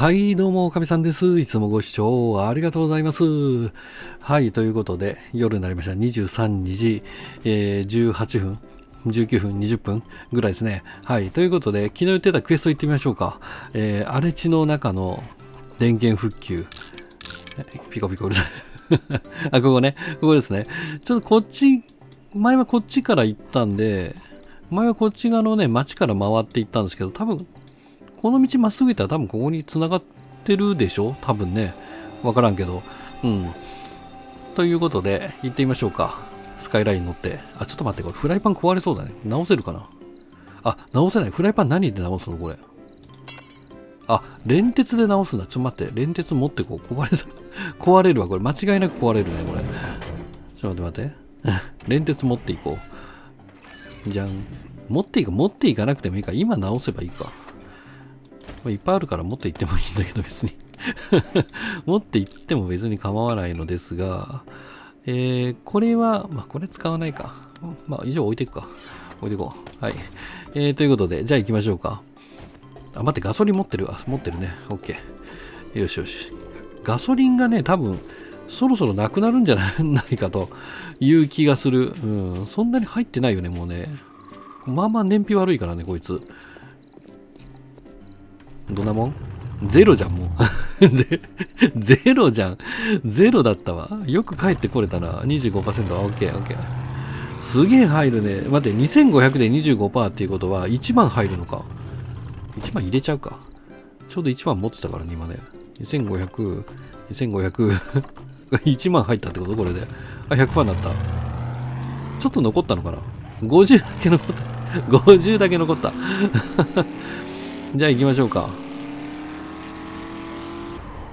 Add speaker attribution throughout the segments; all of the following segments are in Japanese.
Speaker 1: はい、どうも、おかみさんです。いつもご視聴ありがとうございます。はい、ということで、夜になりました。23時、えー18分、19分、20分ぐらいですね。はい、ということで、昨日言ってたクエスト行ってみましょうか。えー荒れ地の中の電源復旧。ピコピコうるさい。あ、ここね。ここですね。ちょっとこっち、前はこっちから行ったんで、前はこっち側のね、街から回って行ったんですけど、多分、この道まっすぐ行ったら多分ここに繋がってるでしょ？多分ね。わからんけど。うん。ということで、行ってみましょうか。スカイライン乗って。あ、ちょっと待って、これフライパン壊れそうだね。直せるかな？あ、直せない。フライパン何で直すのこれ？あ、連鉄で直すんだ。ちょっと待って。連鉄持ってこう。壊れた。壊れるわ。これ間違いなく壊れるね、これ。ちょっと待って待って。連鉄持っていこう。じゃん。持っていく、持っていかなくてもいいか。今直せばいいか。まいっぱいあるから持って行ってもいいんだけど別に 持って行っても別に構わないのですが、えー、これは、まあこれ使わないか。まあ以上置いていくか。置いていこう。はい。えー、ということで、じゃあ行きましょうか。あ、待って、ガソリン持ってる。あ、持ってるね。OK。よしよし。ガソリンがね、多分、そろそろなくなるんじゃない？かという気がする。うん。そんなに入ってないよね、もうね。まあまあ燃費悪いからね、こいつ。どんなもん？ゼロじゃん、もう。ゼゼロじゃん。ゼロだったわ。よく帰ってこれたな。25%。あ、オッケー、オッケー。すげえ入るね。待って、2500で25%っていうことは1万入るのか。1万入れちゃうか。ちょうど1万持ってたからね、今ね。2500、2500、1万入ったってこと？これで。あ、100%になった。ちょっと残ったのかな ?50 だけ残った。50だけ残った。じゃあ行きましょうか。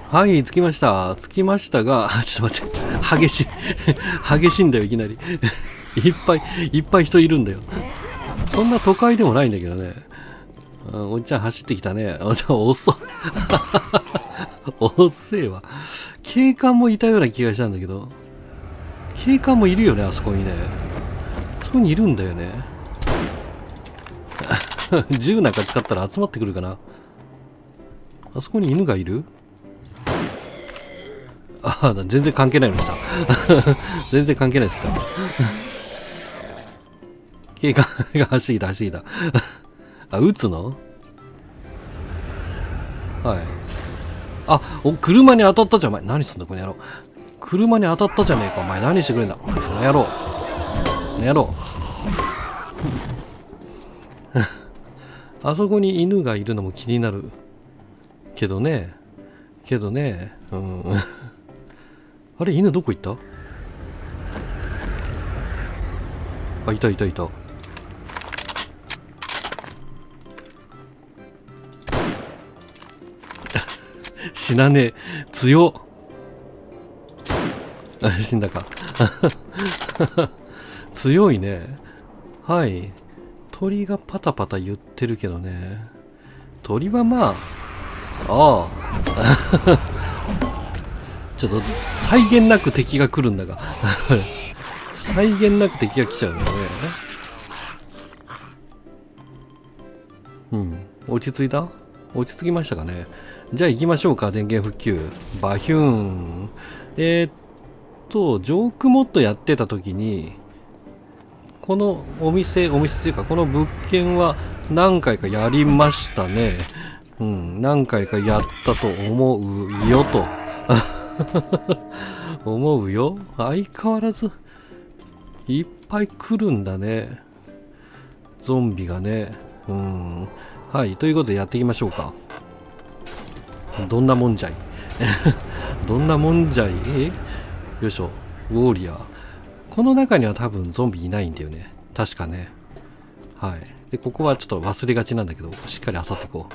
Speaker 1: はい、着きました。着きましたが、ちょっと待って。激しい。激しいんだよ、いきなり。いっぱい、いっぱい人いるんだよ。そんな都会でもないんだけどね。うんおっちゃん走ってきたね。おっちゃん遅っ。遅えわ。警官もいたような気がしたんだけど。警官もいるよね、あそこにね。そこにいるんだよね。銃なんか使ったら集まってくるかな？あそこに犬がいる？ああ、全然関係ないの来た。全然関係ないですけど。警官が走ってきた、走ってきた。あ、撃つの？はい。あ、お、車に当たったじゃん、お前。何すんだ、この野郎。車に当たったじゃねえか、お前。何してくれんだ。この野郎。この野郎。あそこに犬がいるのも気になる。けどね。けどね。うん。あれ犬どこ行った？あいたいたいた。死なねえ。強っ。あ 死んだか。強いね。はい。鳥がパタパタ言ってるけどね。鳥はまあああ。ちょっと際限なく敵が来るんだが。際限なく敵が来ちゃうんだね。うん。落ち着いた？落ち着きましたかね。じゃあ行きましょうか電源復旧。バヒューン。えー、っとジョークモッドやってた時にこのお店、お店というか、この物件は何回かやりましたね。うん、何回かやったと思うよと。思うよ。相変わらず、いっぱい来るんだね。ゾンビがね。うん。はい、ということでやっていきましょうか。どんなもんじゃい？どんなもんじゃい？よいしょ。ウォーリアー。この中には多分ゾンビいないんだよね。確かね。はい。で、ここはちょっと忘れがちなんだけど、しっかり漁ってこう。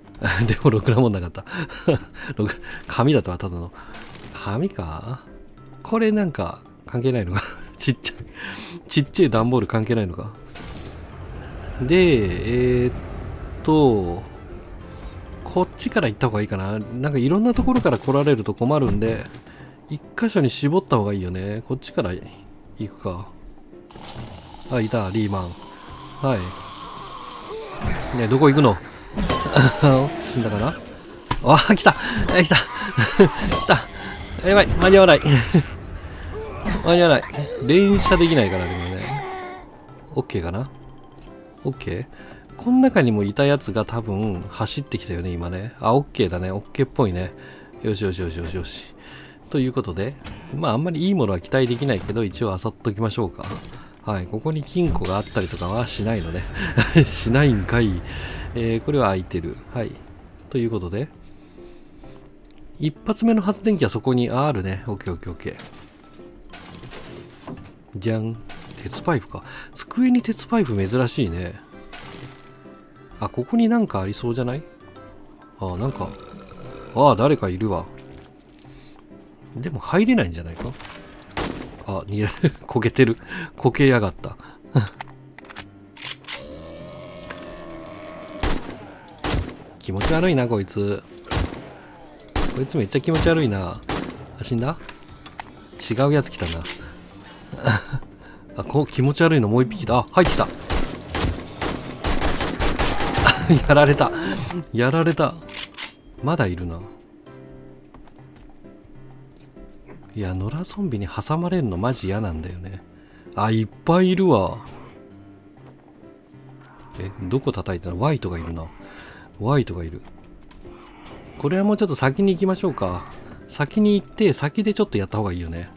Speaker 1: でも、ろくなもんなかった。ろく紙だとはただの？紙か？これなんか関係ないのか？ちっちゃい。ちっちゃい段ボール関係ないのか？で、えー、っと、こっちから行った方がいいかな。なんかいろんなところから来られると困るんで、一箇所に絞った方がいいよね。こっちから行くか。あ、いた、リーマン。はい。ねどこ行くの？死んだかな？あ、来た、来た 来たやばい、間に合わない 間に合わない。連射できないから、でもね。OK かな ?OK? この中にもいたやつが多分走ってきたよね、今ね。あ、OK だね。OK っぽいね。よしよしよしよしよし。ということで、まああんまりいいものは期待できないけど、一応漁っときましょうか。はい、ここに金庫があったりとかはしないのね。しないんかい。えー、これは空いてる。はい。ということで、一発目の発電機はそこにあるね。OKOKOK。じゃん。鉄パイプか。机に鉄パイプ珍しいね。あ、ここになんかありそうじゃない？あ、なんか。ああ、誰かいるわ。でも入れないんじゃないか？あ、逃げる。焦げてる。焦げやがった。気持ち悪いな、こいつ。こいつめっちゃ気持ち悪いな。あ、死んだ？違うやつ来たな。あ、こう気持ち悪いのもう一匹だ。あ、入ってきた。やられた。やられた。まだいるな。いや、野良ゾンビに挟まれるのマジ嫌なんだよね。あ、いっぱいいるわ。え、どこ叩いたの？ワイトがいるな。ワイトがいる。これはもうちょっと先に行きましょうか。先に行って、先でちょっとやった方がいいよね。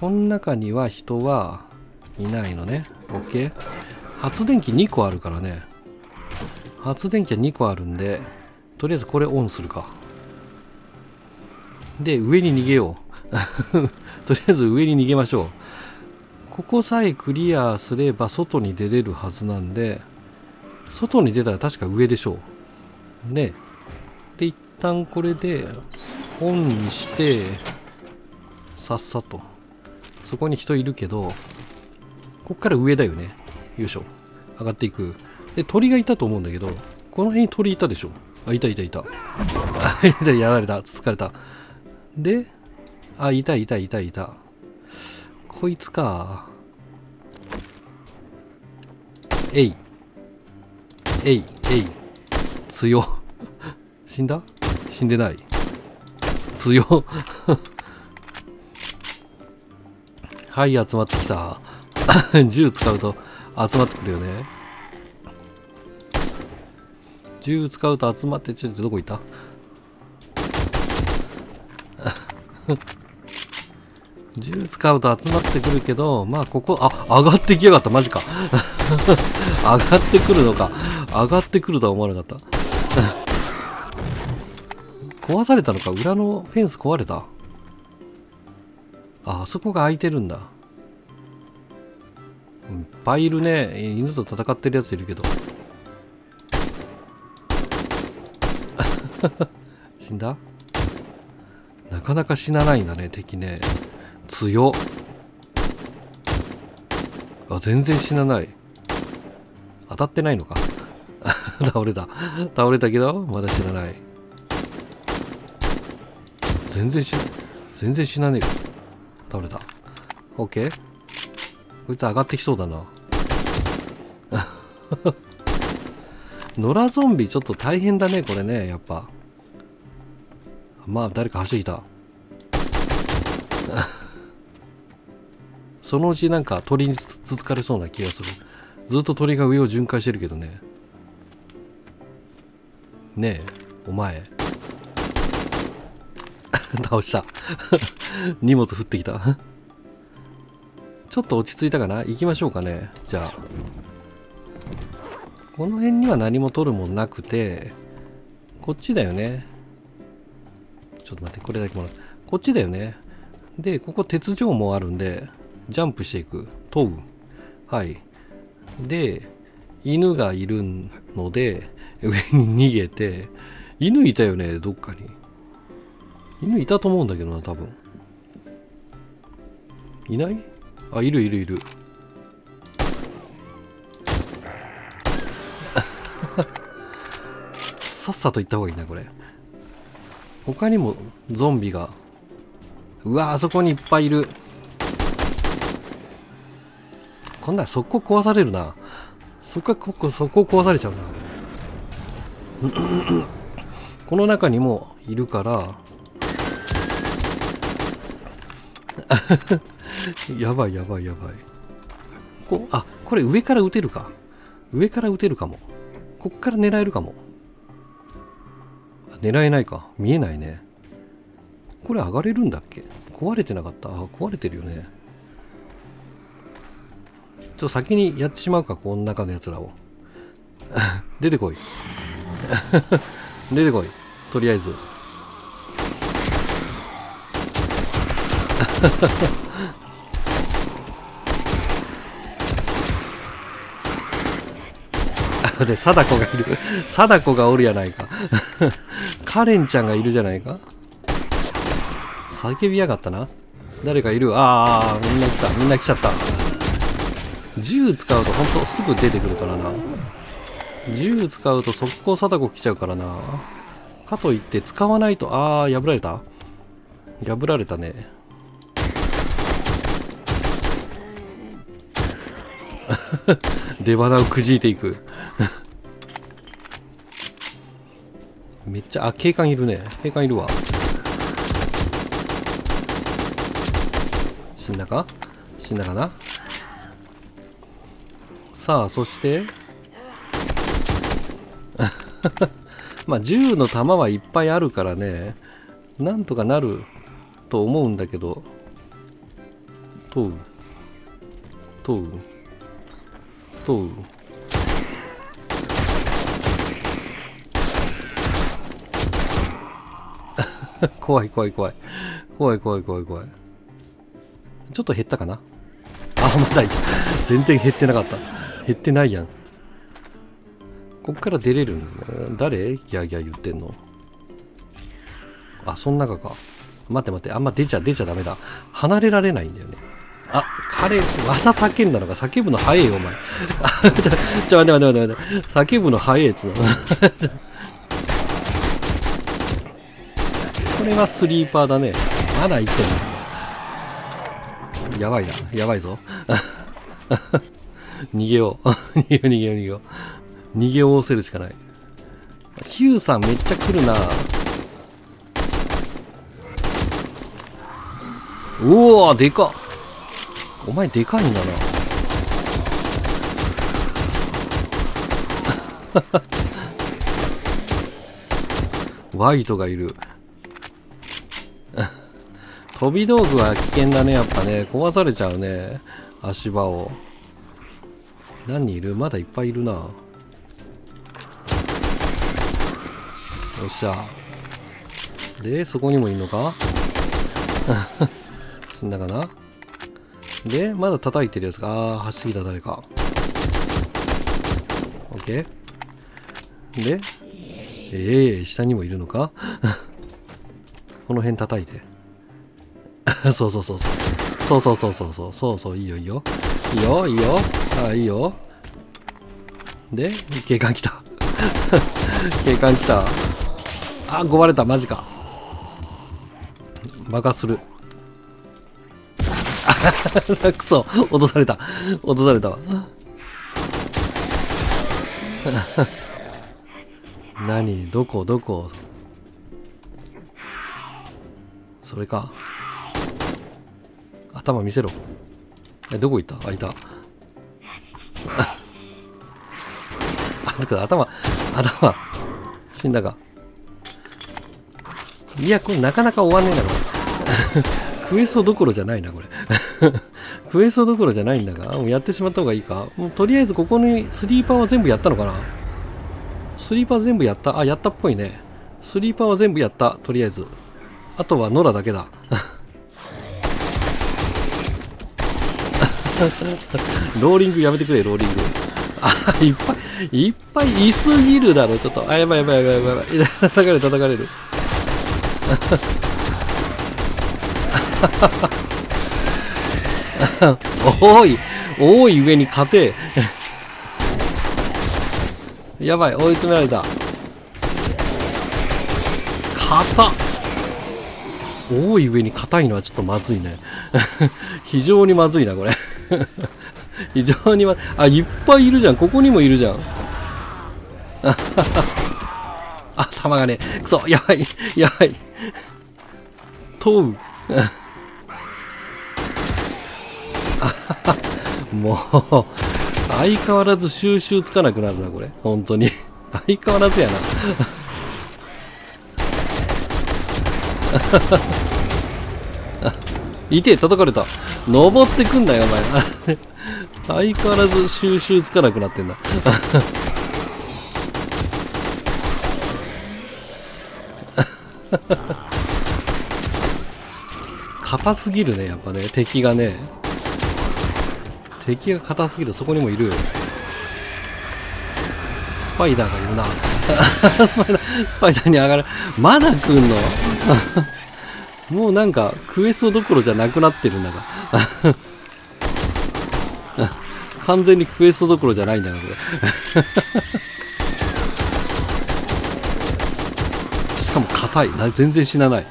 Speaker 1: この中には人はいないのね。OK? 発電機2個あるからね。発電機は2個あるんで、とりあえずこれオンするか。で、上に逃げよう。とりあえず上に逃げましょう。ここさえクリアすれば外に出れるはずなんで、外に出たら確か上でしょう。ね。で、一旦これでオンにして、さっさと。そこに人いるけど、こっから上だよね。よいしょ。上がっていく。で、鳥がいたと思うんだけど、この辺に鳥いたでしょ。あ、いたいたいた。あ、いたやられた。つつかれた。で、あ、いたいたいたいた。こいつか。えい。えい、えい。強。死んだ？死んでない。強。はい、集まってきた。銃使うと集まってくるよね。銃使うと集まって、ちょっとどこ行った？銃使うと集まってくるけど、まあここ、あ、上がってきやがった、マジか。上がってくるのか。上がってくるとは思わなかった。壊されたのか裏のフェンス壊れたあ、あそこが開いてるんだ。いっぱいいるね。犬と戦ってるやついるけど。死んだ？なかなか死なないんだね、敵ね。強。あ、全然死なない。当たってないのか。倒れた。倒れたけど、まだ死なない。全然死な、全然死なねえ倒れた。OK? こいつ上がってきそうだな。野良ゾンビちょっと大変だね、これね、やっぱ。まあ、誰か走ってきた。そのうちなんか鳥につつかれそうな気がする。ずっと鳥が上を巡回してるけどね。ねえ、お前。倒した。荷物降ってきた。ちょっと落ち着いたかな？行きましょうかね。じゃあ。この辺には何も取るもんなくて、こっちだよね。ちょっと待って、これだけもらう。こっちだよね。で、ここ鉄条もあるんで、ジャンプしていく。問う。はい。で、犬がいるので、上に逃げて、犬いたよね、どっかに。犬いたと思うんだけどな、多分。いない？あ、いるいるいる。さっさと行った方がいいな、これ。他にもゾンビが。うわあそこにいっぱいいる。こんな速攻壊されるな。そこは、ここ、速攻壊されちゃうな。この中にもいるから。やばいやばいやばい。こあこれ上から撃てるか。上から撃てるかも。こっから狙えるかも。狙えないか。見えないね。これ上がれるんだっけ？壊れてなかった？あ壊れてるよね。ちょっと先にやってしまうかこの中のやつらを 出てこい 出てこいとりあえず で、貞子がいる。貞子がおるやないか。カレンちゃんがいるじゃないか。叫びやがったな。誰かいる？ああ、みんな来た。みんな来ちゃった。銃使うとほんとすぐ出てくるからな。銃使うと速攻貞子来ちゃうからな。かといって使わないと、ああ、破られた？破られたね。出花をくじいていく めっちゃあ警官いるね警官いるわ死んだか？死んだかな？さあそして？まあ銃の弾はいっぱいあるからねなんとかなると思うんだけど。問う。問う。と怖い怖い怖い。怖い怖い怖い怖い。ちょっと減ったかな？あまだい。全然減ってなかった。減ってないやんこっから出れるん誰？ギャーギャー言ってんの？あそん中か待って待ってあんま出ちゃ出ちゃダメだ離れられないんだよねあ、彼、また叫んだのか？叫ぶの早いよ、お前。ちょ、ちょ、待って待って待って待って。叫ぶの早いやつの。これはスリーパーだね。まだ生きてるやばいな。やばいぞ。逃げよう。逃げよう、逃げよう、逃げよう。逃げおせるしかない。ヒューさんめっちゃ来るな。うおー、でかっ。お前でかいんだな ワイトがいる 飛び道具は危険だねやっぱね壊されちゃうね足場を何人いる？まだいっぱいいるなよっしゃでそこにもいんのか？死んだかな？で、まだ叩いてるやつが、ああ、走ってきた誰か。オッケー。で、ええー、下にもいるのか？この辺叩いて。そうそうそうそう。そうそうそうそうそう。そうそう、いいよいいよ。いいよ、いいよ。ああ、いいよ。で、警官来た。警官来た。あ、壊れた、マジか。爆発する。くそ落とされた落とされたわ何どこどこそれか頭見せろえどこ行った？あいた あ頭頭死んだかいやこれなかなか終わんねえなこれ クエストどころじゃないな、これ。クエストどころじゃないんだが、もうやってしまった方がいいか？もうとりあえずここにスリーパーは全部やったのかな？スリーパー全部やった？あ、やったっぽいね。スリーパーは全部やった。とりあえず。あとはノラだけだ。ローリングやめてくれ、ローリング。あ、いっぱい、いっぱいいすぎるだろ、ちょっと。あ、やばいやばいやばいやばい。叩かれる、叩かれる。多い多い上に勝てやばい追い詰められた硬多い上に硬いのはちょっとまずいね非常にまずいなこれ 非常にまあいっぱいいるじゃん。ここにもいるじゃん。あ弾がねくそやばいやばい。問う もう相変わらず収集つかなくなるなこれ。本当に。相変わらずやな。いて叩かれた。登ってくんなよお前。相変わらず収集つかなくなってんだ。硬すぎるねやっぱね。敵がね。敵が硬すぎるそこにもいるスパイダーがいるな。スパイダースパイダーに上がる。まだ来んの？もうなんかクエストどころじゃなくなってるんだが。完全にクエストどころじゃないんだがこれ。しかも硬い。な全然死なない。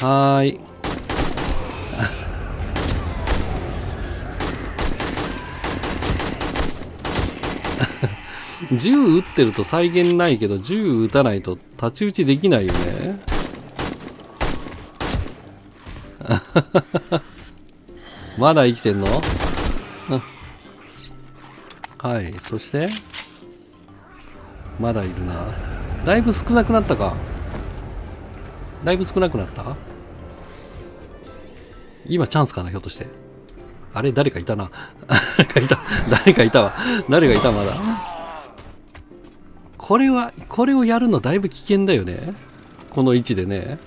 Speaker 1: はーい。銃撃ってると再現ないけど銃撃たないと太刀打ちできないよね。まだ生きてんの？はいそして？まだいるな。だいぶ少なくなったか。だいぶ少なくなった？今チャンスかなひょっとして。あれ誰かいたな。誰かいた。誰かいたわ。誰がいたまだ？これはこれをやるのだいぶ危険だよね。この位置でね。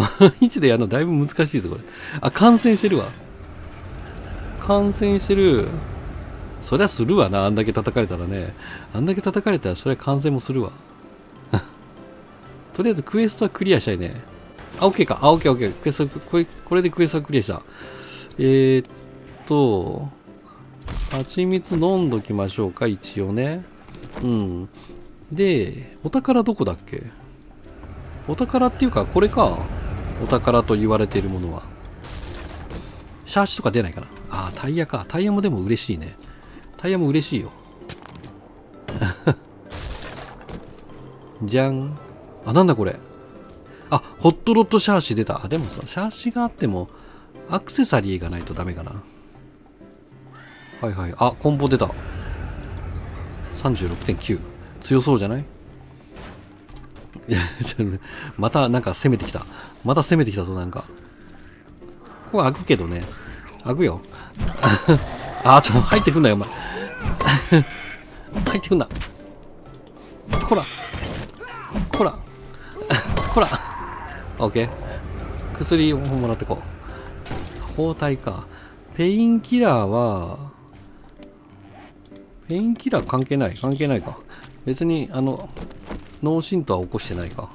Speaker 1: この位置でやるのだいぶ難しいぞこれ。あ感染してるわ。感染してる。そりゃするわなあんだけ叩かれたらね。あんだけ叩かれたらそりゃ感染もするわ。とりあえずクエストはクリアしたいね。あ OK か。あ OKOK クエストこれこれでクエストはクリアした。えー、っと蜂蜜飲んどきましょうか一応ね。うん。でお宝どこだっけ？お宝っていうかこれか。お宝と言われているものは。シャーシとか出ないかな。あタイヤか。タイヤもでも嬉しいね。タイヤも嬉しいよ。じゃん。あなんだこれ。あホットロットシャーシ出た。あでもさシャーシがあってもアクセサリーがないとダメかな。はいはい。あコンボ出た。36.9強そうじゃない？いや、またなんか攻めてきた。また攻めてきたぞ、なんか。ここ開くけどね。開くよ。あ、ちょっと、入ってくんなよ、お前。入ってくんな。こら。こら。こら。オッケー。薬をもらってこう。包帯か。 painkiller は、 painkiller 関係ない関係ないか。別に、あの、脳震盪は起こしてないか。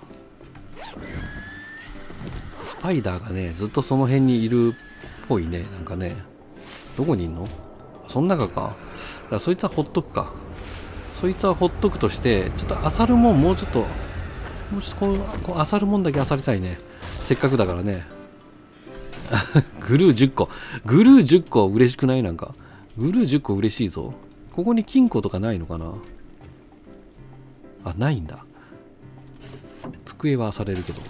Speaker 1: スパイダーがねずっとその辺にいるっぽいね。なんかねどこにいんの？その中か。だからそいつはほっとくか。そいつはほっとくとしてちょっと漁るもんもうちょっともうちょっとこうこう漁るもんだけ漁りたいね。せっかくだからね。グルー10個グルー10個嬉しくない？なんか。グルー10個嬉しいぞ。ここに金庫とかないのかな？あないんだ。机はされるけど。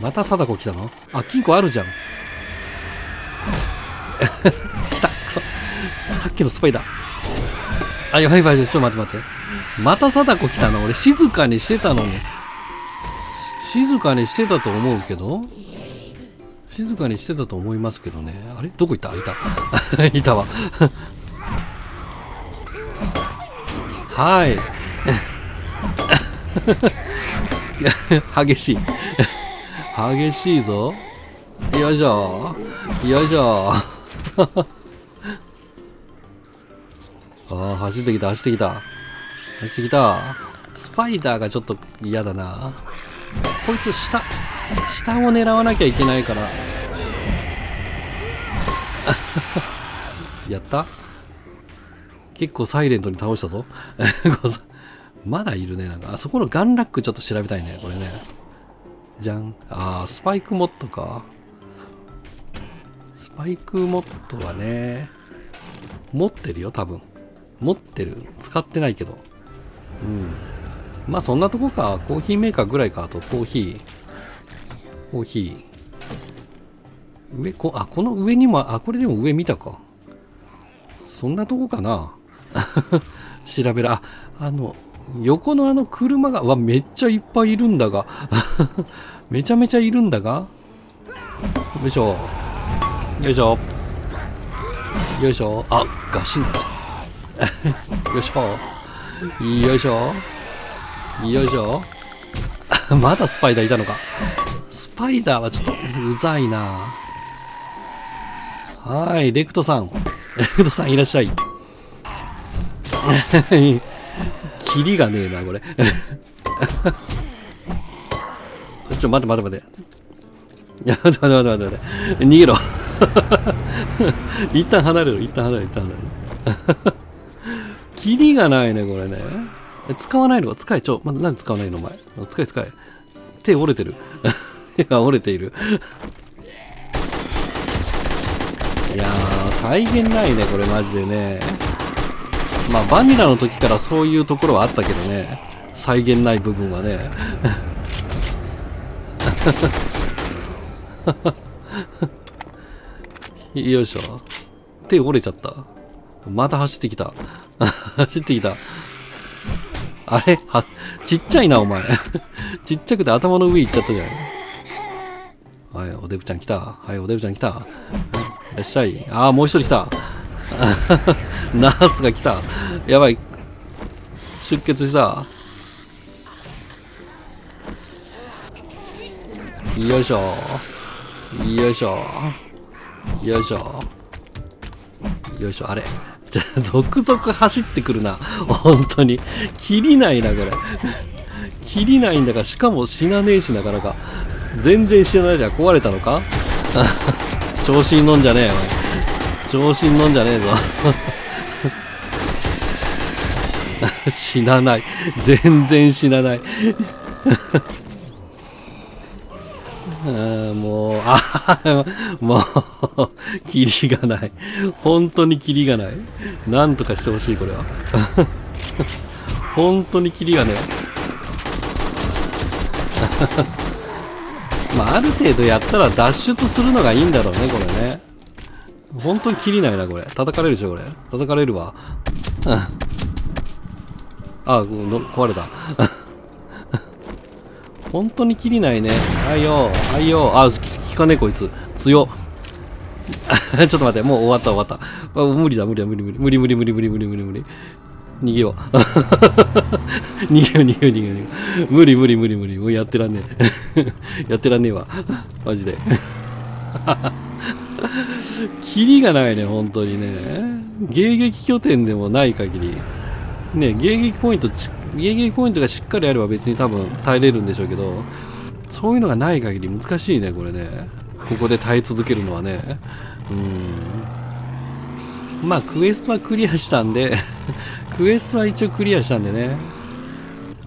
Speaker 1: また貞子来たの？あ金庫あるじゃん。来たくそさっきのスパイだ。あやばいやばいちょっと待って待って。また貞子来たの？俺静かにしてたのに。静かにしてたと思うけど。静かにしてたと思いますけどね。あれ？どこ行った？いた。いたわ。はい。激しい。激しいぞ。よいしょ。よいしょ。ああ走ってきた走ってきた。走ってきた。スパイダーがちょっと嫌だな。こいつ下下を狙わなきゃいけないから。やった。結構サイレントに倒したぞ。まだいるね。なんか、あそこのガンラックちょっと調べたいね。これね。じゃん。ああ、スパイクモッドか。スパイクモッドはね、持ってるよ、多分。持ってる。使ってないけど。うん。まあそんなとこか。コーヒーメーカーぐらいか。あとコーヒー。コーヒー。上、こ、あ、この上にも、あ、これでも上見たか。そんなとこかな。調べる。あ、あの、横のあの車が、わ、めっちゃいっぱいいるんだが。めちゃめちゃいるんだが。よいしょ。よいしょ。よいしょ。あ、ガシンだ。よいしょ。よいしょ。よいしょ。まだスパイダーいたのか。スパイダーはちょっとうざいな。はい、レクトさん。レクトさんいらっしゃい。キリがねえな、これ。ちょ、待って待って待って。いや、待って待って待って待って。逃げろ。一旦離れろ、一旦離れろ、一旦離れろ。キリがないね、これね。使わないのか？使え、ちょ、ま、なんで使わないのお前？使え使え。手折れてる。手が折れている。いやー、再現ないね、これマジでね。まあ、バニラの時からそういうところはあったけどね。再現ない部分はね。よいしょ。手折れちゃった。また走ってきた。走ってきた。あれ？は、ちっちゃいな、お前。ちっちゃくて頭の上行っちゃったじゃん。はい、おデブちゃん来た。はい、おデブちゃん来た。いらっしゃい。ああ、もう一人来た。ナースが来た。やばい。出血した。よいしょ。よいしょ。よいしょ。よいしょ。あれじゃ、続々走ってくるな。本当に。切りないな、これ。切りないんだが、しかも死なねえし、なかなか。全然死なないじゃん。壊れたのか？調子に飲んじゃねえよ。調子に飲んじゃねえぞ。死なない。全然死なない。もう、あ もう、キリがない。本当にキリがない。なんとかしてほしい、これは。本当にキリがね。まあ、ある程度やったら脱出するのがいいんだろうね、これね。本当にキリないな、これ。叩かれるでしょ、これ。叩かれるわ。あ、壊れた。本当に切りないね。はいよ、はいよ。あ、効かねえこいつ。強 ちょっと待って、もう終わった終わった。あ無理だ、無理だ、無理無理。無理無理無理無理無理無理無理。逃げよう。逃げよう、逃げよう、逃げよう。無理無理無理無理。もうやってらんねえ。やってらんねえわ。マジで。キリがないね、本当にね。迎撃拠点でもない限り。ね、迎撃ポイント迎撃ポイントがしっかりあれば別に多分耐えれるんでしょうけど、そういうのがない限り難しいね、これね。ここで耐え続けるのはね。うん。まあ、クエストはクリアしたんで クエストは一応クリアしたんでね。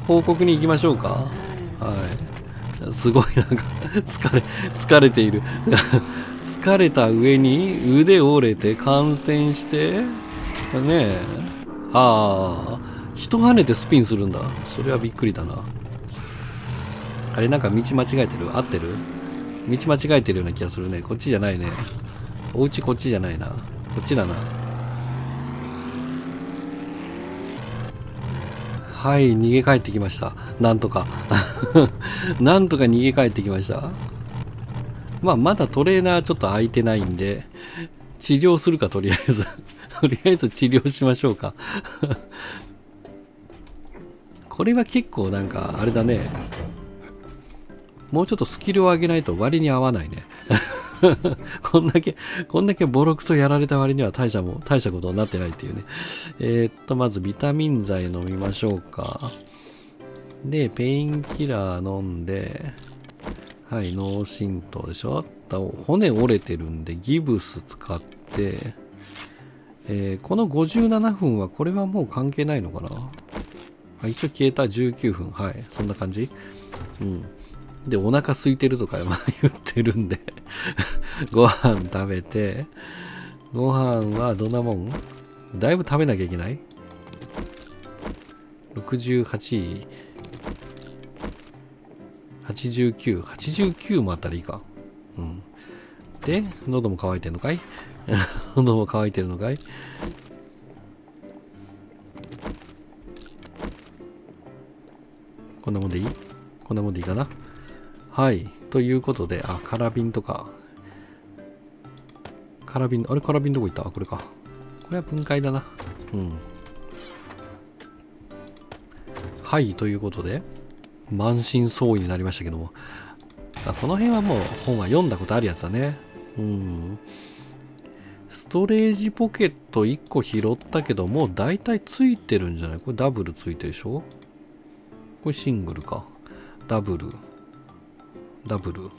Speaker 1: 報告に行きましょうか。はい。すごいなんか 疲れ、疲れている 疲れた上に腕折れて感染して、ねえ。ああ。人跳ねてスピンするんだ。それはびっくりだな。あれなんか道間違えてる？合ってる？道間違えてるような気がするね。こっちじゃないね。お家こっちじゃないな。こっちだな。はい、逃げ帰ってきました。なんとか。なんとか逃げ帰ってきました。まあ、まだトレーナーちょっと空いてないんで、治療するか、とりあえず。とりあえず治療しましょうか。これは結構なんか、あれだね。もうちょっとスキルを上げないと割に合わないね。こんだけ、こんだけボロクソやられた割には大したも、大したことになってないっていうね。えー、っと、まずビタミン剤飲みましょうか。で、ペインキラー飲んで、はい、脳震盪でしょ骨折れてるんでギブス使って、えー、この57分はこれはもう関係ないのかな？あ一応消えた19分。はい。そんな感じうん。で、お腹空いてるとか 言ってるんで ご飯食べて、ご飯はどんなもん？だいぶ食べなきゃいけない ?68 位。89、89もあったらいいか。うん。で、喉も渇いてんのかい？喉も渇いてるのかい？こんなもんでいい？こんなもんでいいかな？はい。ということで、あ、カラビンとか。カラビン、あれ？カラビンどこ行った？これか。これは分解だな。うん。はい、ということで、満身創痍になりましたけども。あこの辺はもう本は読んだことあるやつだね。うん。ストレージポケット1個拾ったけど、もう大体ついてるんじゃない？これダブルついてるでしょ？これシングルか。ダブル。ダブル。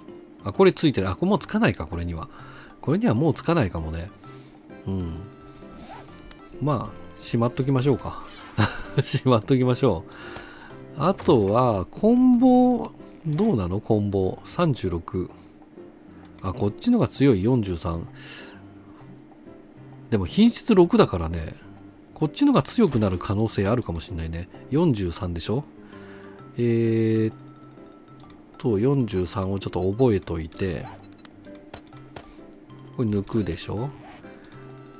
Speaker 1: あ、これついてる。あ、これもうつかないか、これには。これにはもうつかないかもね。うん。まあ、しまっときましょうか。しまっときましょう。あとは、コンボ、どうなの？コンボ。36。あ、こっちのが強い43。でも品質6だからね、こっちのが強くなる可能性あるかもしれないね。43でしょ？えー、っと、43をちょっと覚えといて、これ抜くでしょ？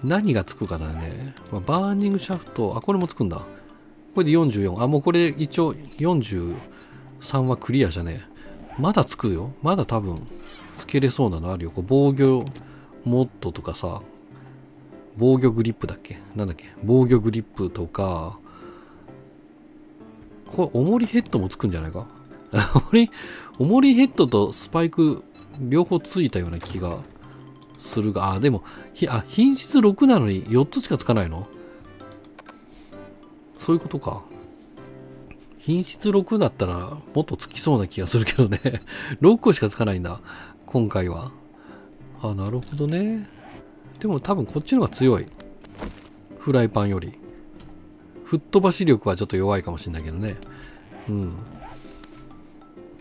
Speaker 1: 何がつくかだね。まあ、バーニングシャフト、あ、これもつくんだ。これで44。あ、もうこれ一応3はクリアじゃねえ。まだつくよ。まだ多分、つけれそうなのあるよ。こう防御モッドとかさ、防御グリップだっけ？なんだっけ？防御グリップとか、これ、重りヘッドもつくんじゃないか？重り、重りヘッドとスパイク両方ついたような気がするが、あ、でも、ひあ、品質6なのに4つしかつかないの？そういうことか。品質6だったらもっとつきそうな気がするけどね 6個しかつかないんだ。今回は。あ、なるほどね。でも多分こっちの方が強い。フライパンより。吹っ飛ばし力はちょっと弱いかもしれないけどね。うん。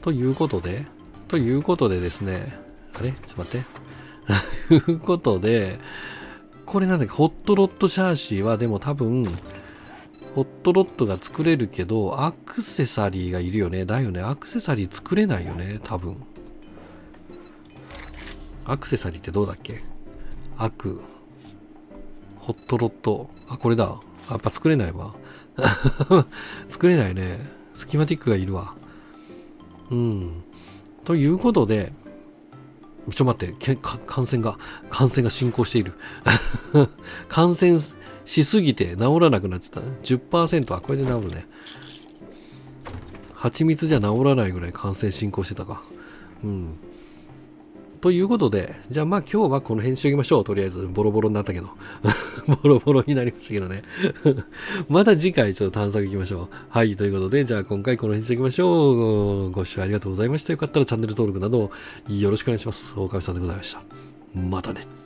Speaker 1: ということで、ということでですね、あれ？ちょっと待って。ということで、これなんだっけ、ホットロットシャーシーはでも多分、ホットロットが作れるけど、アクセサリーがいるよね。だよね。アクセサリー作れないよね。多分。アクセサリーってどうだっけ？アク。ホットロット。あ、これだ。やっぱ作れないわ。作れないね。スキマティックがいるわ。うん。ということで、ちょっと待って、感染が、感染が進行している。感染しすぎて治らなくなっちゃった。10%はこれで治るね。蜂蜜じゃ治らないぐらい感染進行してたか。うん。ということで、じゃあまあ今日はこの辺にしておきましょう。とりあえず、ボロボロになったけど。ボロボロになりましたけどね。また次回ちょっと探索いきましょう。はい、ということで、じゃあ今回この辺にしておきましょう。ご視聴ありがとうございました。よかったらチャンネル登録などよろしくお願いします。大神さんでございました。またね。